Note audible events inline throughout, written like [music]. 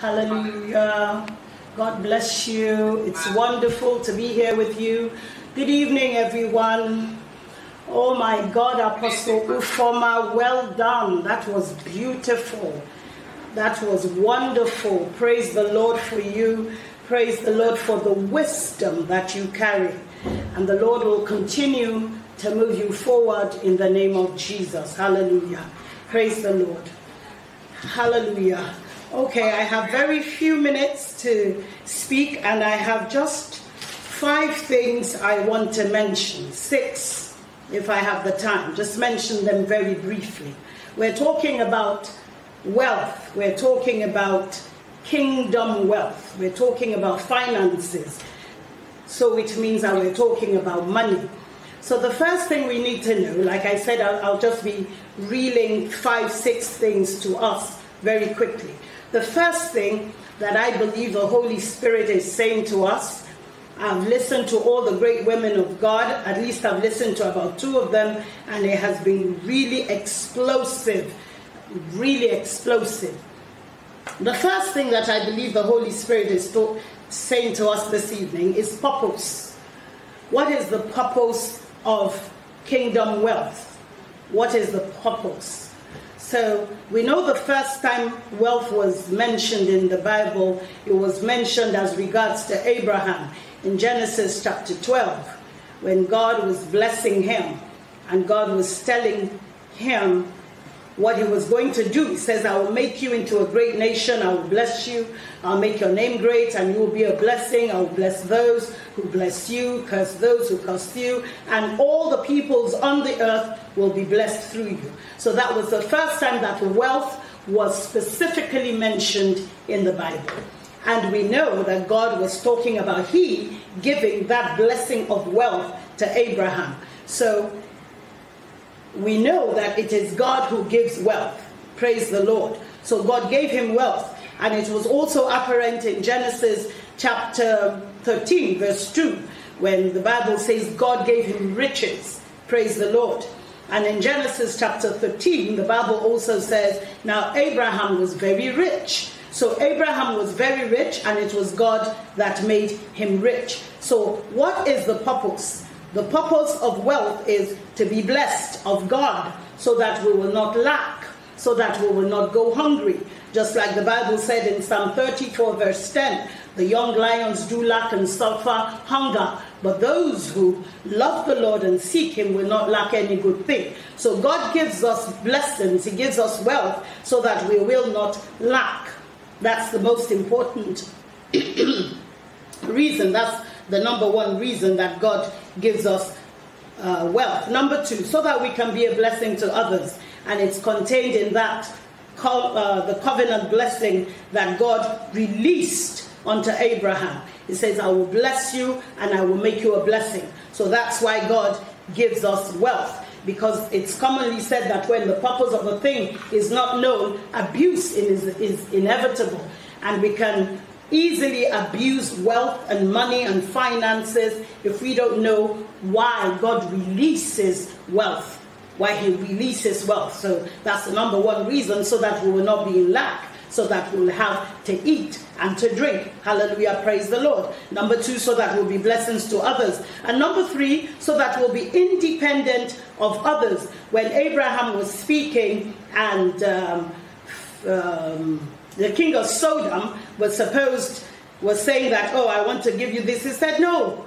Hallelujah. God bless you. It's wonderful to be here with you. Good evening, everyone. Oh my God, Apostle Ufoma, well done. That was beautiful. That was wonderful. Praise the Lord for you. Praise the Lord for the wisdom that you carry. And the Lord will continue to move you forward in the name of Jesus. Hallelujah. Praise the Lord. Hallelujah. Okay, I have very few minutes to speak, and I have just five things I want to mention. Six, if I have the time. Just mention them very briefly. We're talking about wealth, we're talking about kingdom wealth, we're talking about finances. So, which means that we're talking about money. So, the first thing we need to know, like I said, I'll, I'll just be reeling five, six things to us very quickly. The first thing that I believe the Holy Spirit is saying to us, I've listened to all the great women of God, at least I've listened to about two of them, and it has been really explosive. Really explosive. The first thing that I believe the Holy Spirit is to, saying to us this evening is purpose. What is the purpose of kingdom wealth? What is the purpose? So we know the first time wealth was mentioned in the Bible, it was mentioned as regards to Abraham in Genesis chapter 12, when God was blessing him and God was telling him what he was going to do. He says, I will make you into a great nation. I will bless you. I'll make your name great, and you will be a blessing. I will bless those who bless you, curse those who curse you, and all the peoples on the earth will be blessed through you. So that was the first time that wealth was specifically mentioned in the Bible. And we know that God was talking about He giving that blessing of wealth to Abraham. So we know that it is God who gives wealth. Praise the Lord. So God gave him wealth. And it was also apparent in Genesis chapter 13, verse 2, when the Bible says God gave him riches. Praise the Lord. And in Genesis chapter 13, the Bible also says, Now Abraham was very rich. So Abraham was very rich, and it was God that made him rich. So, what is the purpose? The purpose of wealth is to be blessed of God so that we will not lack, so that we will not go hungry. Just like the Bible said in Psalm 34, verse 10 the young lions do lack and suffer hunger, but those who love the Lord and seek Him will not lack any good thing. So God gives us blessings, He gives us wealth so that we will not lack. That's the most important [clears throat] reason. That's the number one reason that God gives us uh, wealth. Number two, so that we can be a blessing to others. And it's contained in that, co- uh, the covenant blessing that God released unto Abraham. He says, I will bless you and I will make you a blessing. So that's why God gives us wealth. Because it's commonly said that when the purpose of a thing is not known, abuse is, is inevitable. And we can easily abuse wealth and money and finances if we don't know why God releases wealth, why He releases wealth. So that's the number one reason, so that we will not be in lack, so that we will have to eat and to drink. Hallelujah, praise the Lord. Number two, so that we'll be blessings to others. And number three, so that we'll be independent of others. When Abraham was speaking and um, um, the king of Sodom was supposed, was saying that, oh, I want to give you this. He said, no.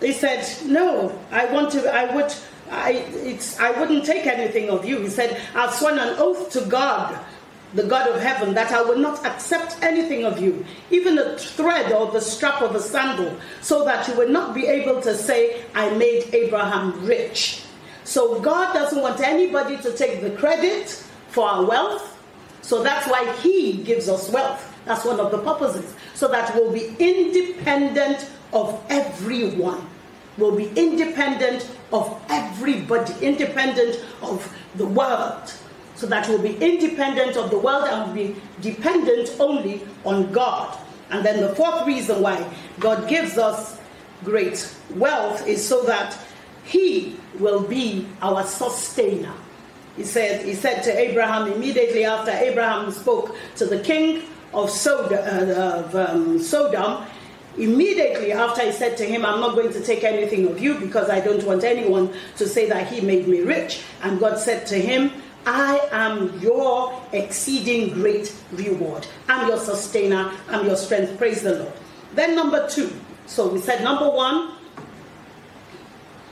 He said, no, I want to, I would, I, I wouldn't take anything of you. He said, I've sworn an oath to God, the God of heaven, that I will not accept anything of you, even a thread or the strap of a sandal, so that you will not be able to say, I made Abraham rich. So God doesn't want anybody to take the credit for our wealth. So that's why He gives us wealth. That's one of the purposes. So that we'll be independent of everyone. We'll be independent of everybody, independent of the world. So that we'll be independent of the world and be dependent only on God. And then the fourth reason why God gives us great wealth is so that He will be our sustainer. He said, he said to Abraham immediately after Abraham spoke to the king of uh, um, Sodom immediately after he said to him, I'm not going to take anything of you because I don't want anyone to say that he made me rich. And God said to him, I am your exceeding great reward. I'm your sustainer. I'm your strength. Praise the Lord. Then, number two. So we said, number one,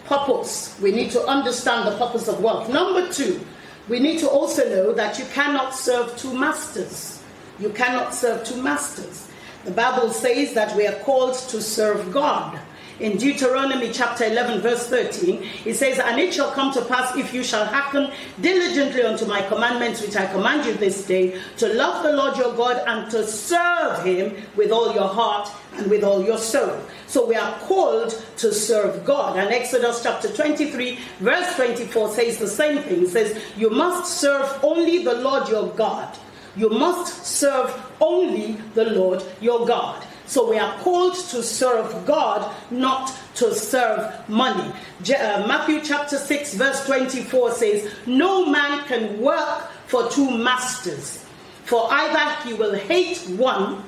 purpose. We need to understand the purpose of wealth. Number two, we need to also know that you cannot serve two masters. You cannot serve two masters. The Bible says that we are called to serve God in Deuteronomy chapter 11, verse 13, it says, And it shall come to pass if you shall hearken diligently unto my commandments which I command you this day, to love the Lord your God and to serve him with all your heart and with all your soul. So we are called to serve God. And Exodus chapter 23, verse 24 says the same thing. It says, You must serve only the Lord your God. You must serve only the Lord your God. So we are called to serve God, not to serve money. Uh, Matthew chapter 6, verse 24 says, No man can work for two masters, for either he will hate one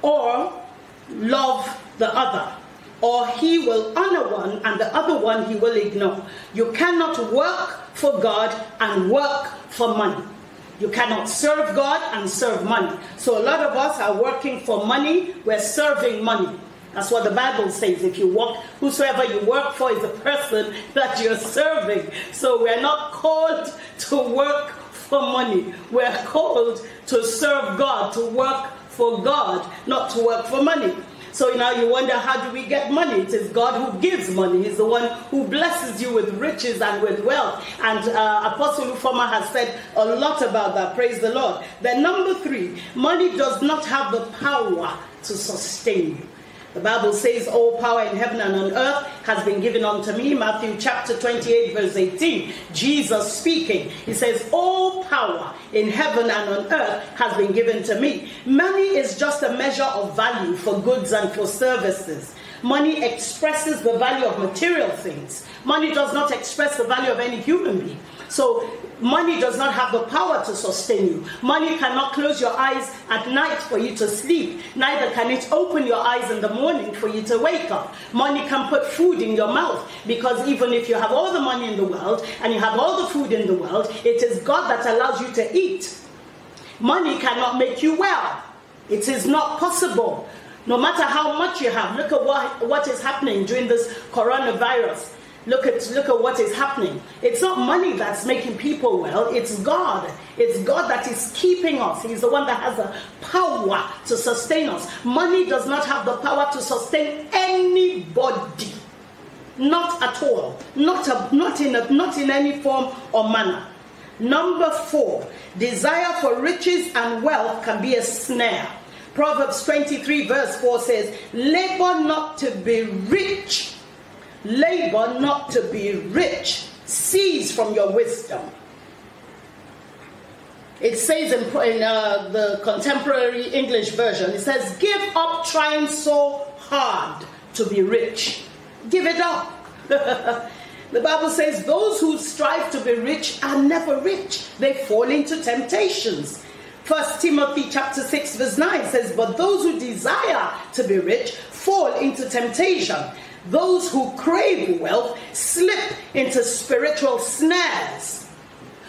or love the other, or he will honor one and the other one he will ignore. You cannot work for God and work for money. You cannot serve God and serve money. So a lot of us are working for money, we're serving money. That's what the Bible says. If you work, whosoever you work for is the person that you're serving. So we're not called to work for money. We're called to serve God, to work for God, not to work for money. So now you wonder how do we get money? It is God who gives money. He's the one who blesses you with riches and with wealth. And uh, Apostle Ufoma has said a lot about that. Praise the Lord. Then number three, money does not have the power to sustain you. The Bible says, All power in heaven and on earth has been given unto me. Matthew chapter 28, verse 18. Jesus speaking. He says, All power in heaven and on earth has been given to me. Money is just a measure of value for goods and for services. Money expresses the value of material things. Money does not express the value of any human being. So money does not have the power to sustain you. Money cannot close your eyes at night for you to sleep. Neither can it open your eyes in the morning for you to wake up. Money can put food in your mouth because even if you have all the money in the world and you have all the food in the world, it is God that allows you to eat. Money cannot make you well. It is not possible. No matter how much you have, look at what, what is happening during this coronavirus. Look at look at what is happening. It's not money that's making people well, it's God. It's God that is keeping us. He's the one that has the power to sustain us. Money does not have the power to sustain anybody. Not at all. Not, a, not, in a, not in any form or manner. Number four, desire for riches and wealth can be a snare. Proverbs 23, verse 4 says, Labor not to be rich labor not to be rich, cease from your wisdom. It says in, in uh, the contemporary English version, it says, Give up trying so hard to be rich. Give it up. [laughs] the Bible says, Those who strive to be rich are never rich, they fall into temptations. First Timothy chapter 6 verse 9 says, But those who desire to be rich fall into temptation those who crave wealth slip into spiritual snares.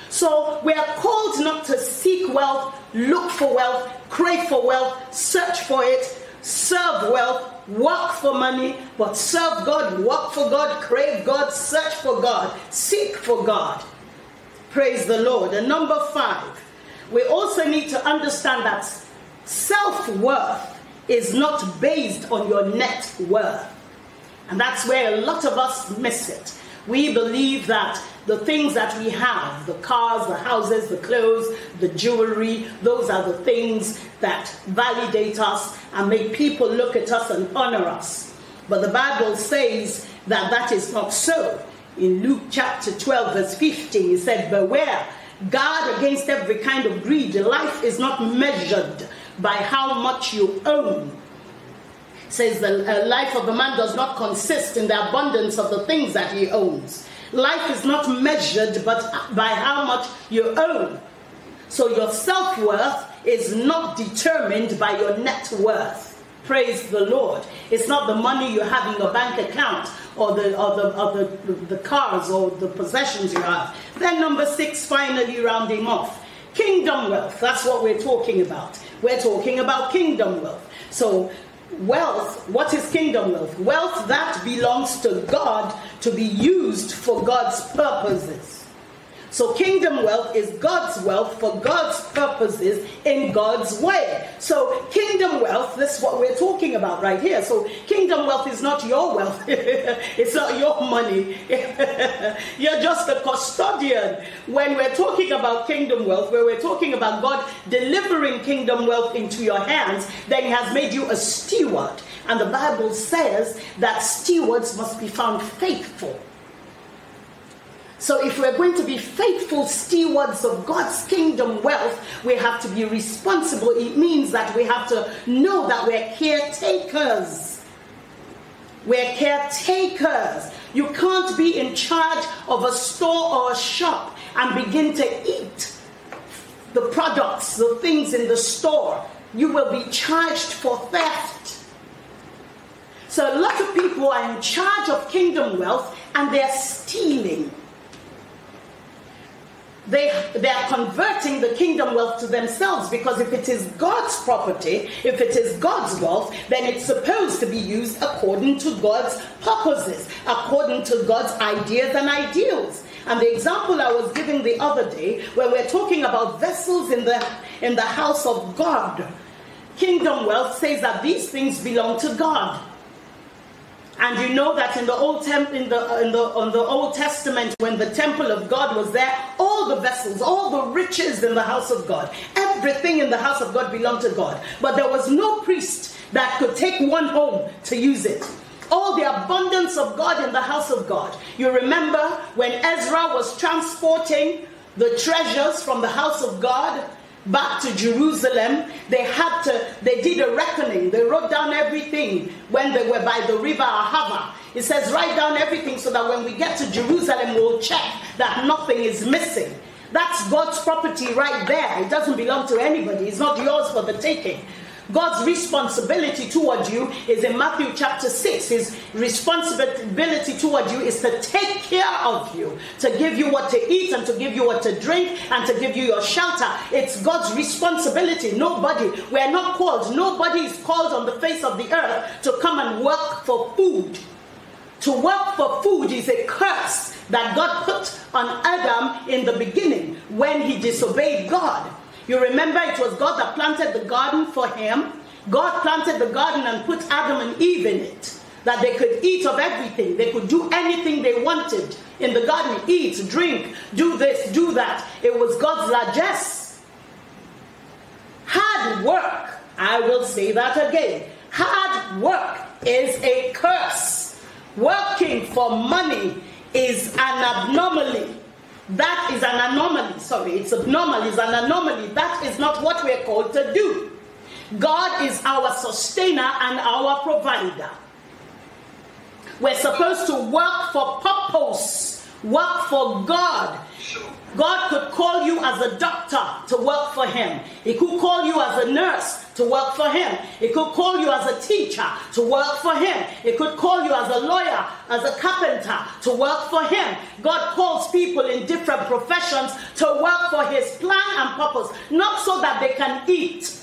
So we are called not to seek wealth, look for wealth, crave for wealth, search for it, serve wealth, work for money, but serve God, work for God, crave God, search for God, seek for God. Praise the Lord. And number five, we also need to understand that self worth is not based on your net worth. And that's where a lot of us miss it. We believe that the things that we have, the cars, the houses, the clothes, the jewelry, those are the things that validate us and make people look at us and honor us. But the Bible says that that is not so. In Luke chapter 12, verse 15, it said, Beware, guard against every kind of greed. Life is not measured by how much you own, says the uh, life of a man does not consist in the abundance of the things that he owns. Life is not measured but by how much you own. So your self worth is not determined by your net worth. Praise the Lord. It's not the money you have in your bank account or the or the or the, the cars or the possessions you have. Then number six, finally rounding off. Kingdom wealth. That's what we're talking about. We're talking about kingdom wealth. So wealth, what is kingdom wealth? Wealth that belongs to God to be used for God's purposes. So, kingdom wealth is God's wealth for God's purposes in God's way. So, kingdom wealth, this is what we're talking about right here. So, kingdom wealth is not your wealth, [laughs] it's not your money. [laughs] You're just a custodian. When we're talking about kingdom wealth, where we're talking about God delivering kingdom wealth into your hands, then He has made you a steward. And the Bible says that stewards must be found faithful. So, if we're going to be faithful stewards of God's kingdom wealth, we have to be responsible. It means that we have to know that we're caretakers. We're caretakers. You can't be in charge of a store or a shop and begin to eat the products, the things in the store. You will be charged for theft. So, a lot of people are in charge of kingdom wealth and they're stealing they, they are converting the kingdom wealth to themselves because if it is God's property, if it is God's wealth, then it's supposed to be used according to God's purposes, according to God's ideas and ideals. And the example I was giving the other day, where we're talking about vessels in the in the house of God, kingdom wealth says that these things belong to God. And you know that in the Old Tem- in the in the on the Old Testament, when the temple of God was there, all the vessels, all the riches in the house of God, everything in the house of God belonged to God. But there was no priest that could take one home to use it all the abundance of God in the house of God. You remember when Ezra was transporting the treasures from the house of God back to Jerusalem, they had to, they did a reckoning. They wrote down everything when they were by the river Ahava. It says, write down everything so that when we get to Jerusalem, we'll check that nothing is missing. That's God's property right there. It doesn't belong to anybody, it's not yours for the taking. God's responsibility toward you is in Matthew chapter 6. His responsibility toward you is to take care of you, to give you what to eat and to give you what to drink and to give you your shelter. It's God's responsibility. Nobody, we are not called, nobody is called on the face of the earth to come and work for food. To work for food is a curse that God put on Adam in the beginning when he disobeyed God. You remember it was God that planted the garden for him. God planted the garden and put Adam and Eve in it. That they could eat of everything. They could do anything they wanted in the garden eat, drink, do this, do that. It was God's largesse. Hard work, I will say that again. Hard work is a curse. Working for money is an abnormality. That is an anomaly. Sorry, it's abnormal, it's an anomaly. That is not what we're called to do. God is our sustainer and our provider. We're supposed to work for purpose, work for God, God could call you as a doctor to work for Him. He could call you as a nurse to work for Him. He could call you as a teacher to work for Him. He could call you as a lawyer, as a carpenter to work for Him. God calls people in different professions to work for His plan and purpose, not so that they can eat.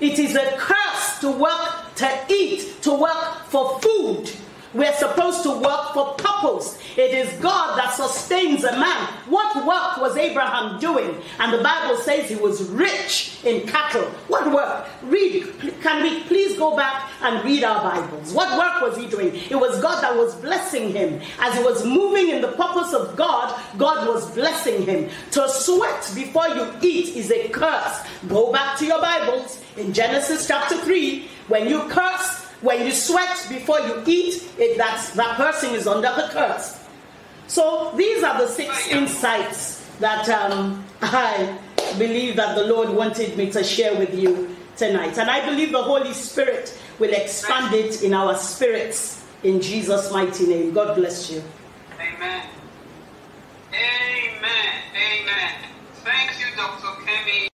It is a curse to work to eat, to work for food. We're supposed to work for purpose. It is God that sustains a man. What work was Abraham doing? And the Bible says he was rich in cattle. What work? Read. Can we please go back and read our Bibles? What work was he doing? It was God that was blessing him. As he was moving in the purpose of God, God was blessing him. To sweat before you eat is a curse. Go back to your Bibles in Genesis chapter 3. When you curse, when you sweat before you eat, it, that, that person is under the curse. So these are the six insights that um, I believe that the Lord wanted me to share with you tonight. And I believe the Holy Spirit will expand it in our spirits in Jesus' mighty name. God bless you. Amen. Amen. Amen. Thank you, Dr. Kemi.